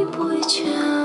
一杯酒